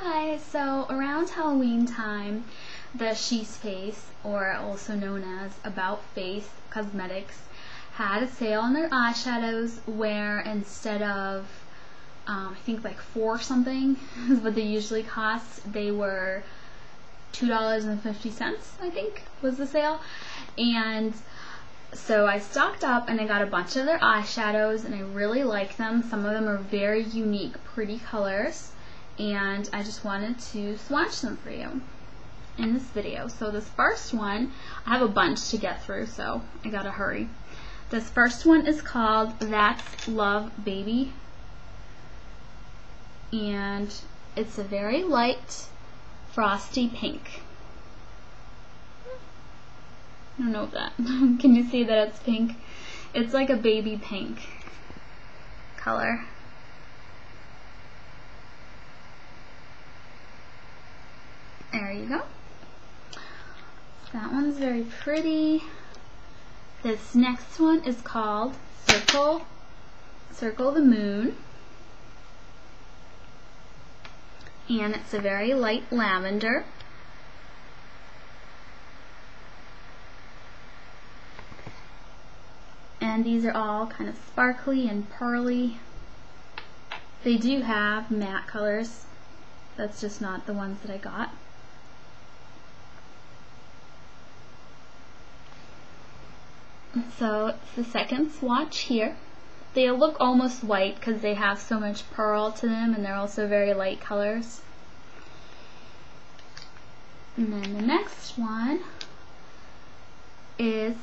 Hi! So around Halloween time, the She Space, or also known as About Face Cosmetics, had a sale on their eyeshadows where instead of um, I think like four something is what they usually cost, they were two dollars and fifty cents. I think was the sale, and so I stocked up and I got a bunch of their eyeshadows and I really like them. Some of them are very unique, pretty colors and I just wanted to swatch them for you in this video. So this first one, I have a bunch to get through, so I gotta hurry. This first one is called That's Love Baby. And it's a very light, frosty pink. I don't know that. Can you see that it's pink? It's like a baby pink color. There go. That one's very pretty. This next one is called Circle, Circle the Moon. And it's a very light lavender. And these are all kind of sparkly and pearly. They do have matte colors. That's just not the ones that I got. So it's the second swatch here. They look almost white because they have so much pearl to them and they're also very light colors. And then the next one is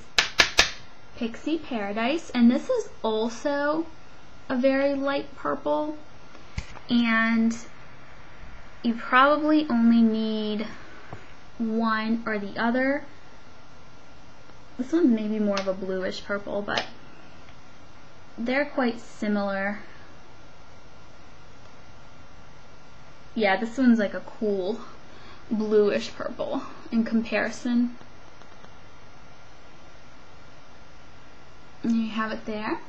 Pixie Paradise and this is also a very light purple and you probably only need one or the other this one's maybe more of a bluish purple, but they're quite similar. Yeah, this one's like a cool bluish purple in comparison. And you have it there.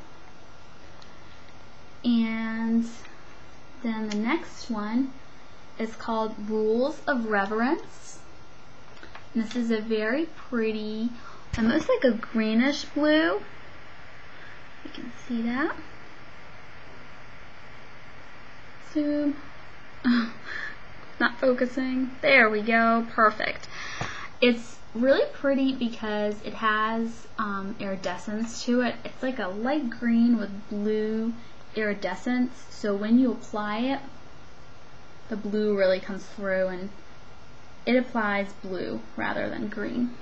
And then the next one is called Rules of Reverence. And this is a very pretty almost like a greenish blue. You can see that. Zoom. Not focusing. There we go. Perfect. It's really pretty because it has um, iridescence to it. It's like a light green with blue iridescence. So when you apply it, the blue really comes through and it applies blue rather than green.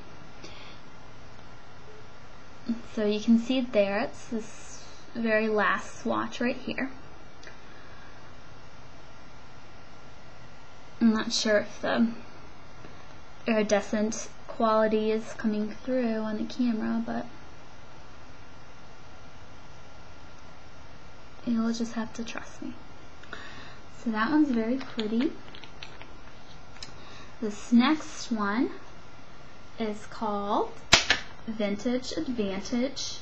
So you can see there, it's this very last swatch right here. I'm not sure if the iridescent quality is coming through on the camera, but you'll just have to trust me. So that one's very pretty. This next one is called Vintage Advantage.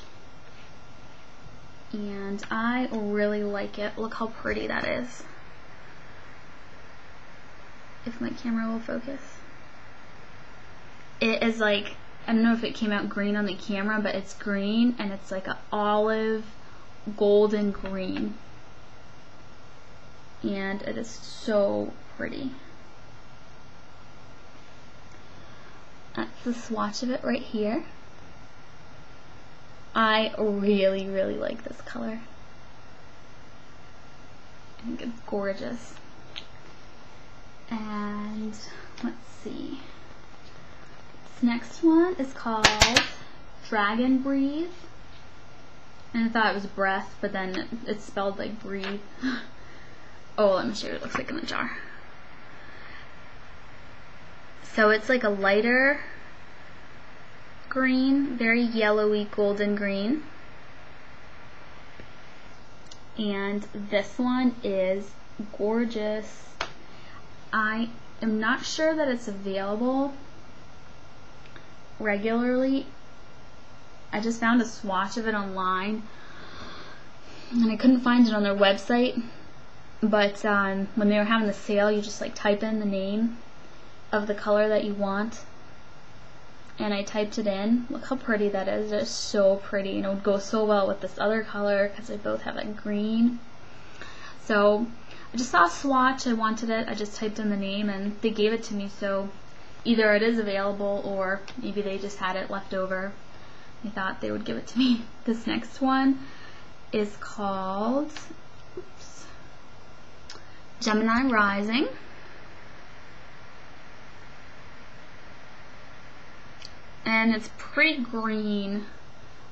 And I really like it. Look how pretty that is. If my camera will focus. It is like, I don't know if it came out green on the camera, but it's green and it's like an olive golden green. And it is so pretty. That's the swatch of it right here. I really, really like this color. I think it's gorgeous. And let's see. This next one is called Dragon Breathe. And I thought it was breath, but then it's spelled like breathe. oh, let me show you what it looks like in the jar. So it's like a lighter green, very yellowy golden green. And this one is gorgeous. I am not sure that it's available regularly. I just found a swatch of it online and I couldn't find it on their website. but um, when they were having the sale, you just like type in the name of the color that you want. And I typed it in. Look how pretty that is. It's so pretty. And it would go so well with this other color because they both have that green. So I just saw a swatch. I wanted it. I just typed in the name and they gave it to me. So either it is available or maybe they just had it left over. I thought they would give it to me. This next one is called oops, Gemini Rising. And it's pretty green.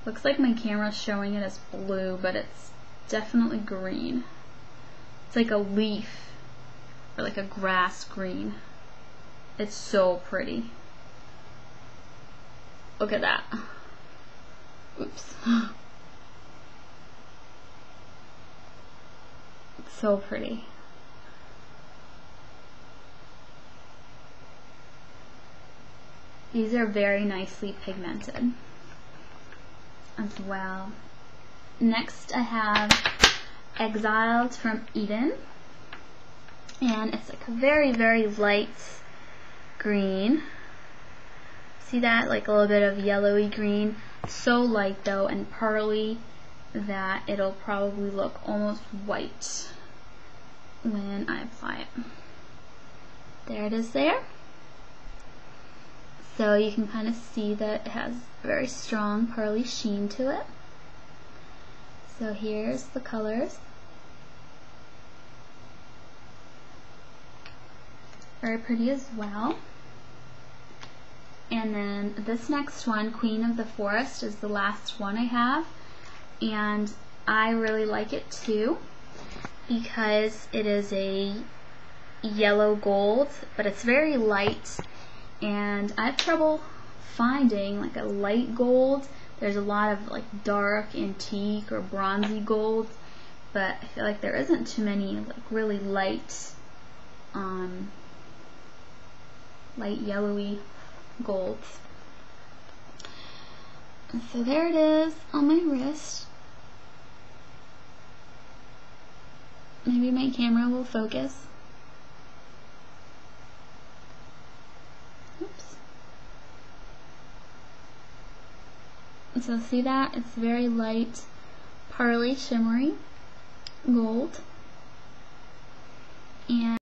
Looks like my camera's showing it as blue, but it's definitely green. It's like a leaf or like a grass green. It's so pretty. Look at that. Oops. It's so pretty. These are very nicely pigmented as well. Next I have Exiled from Eden. And it's like a very, very light green. See that? Like a little bit of yellowy green. So light though and pearly that it'll probably look almost white when I apply it. There it is there. So you can kind of see that it has a very strong pearly sheen to it. So here's the colors. Very pretty as well. And then this next one, Queen of the Forest, is the last one I have. And I really like it too because it is a yellow gold, but it's very light. And I have trouble finding like a light gold. There's a lot of like dark antique or bronzy gold, but I feel like there isn't too many like really light, um, light yellowy golds. So there it is on my wrist. Maybe my camera will focus. So see that? It's very light, pearly, shimmery gold. And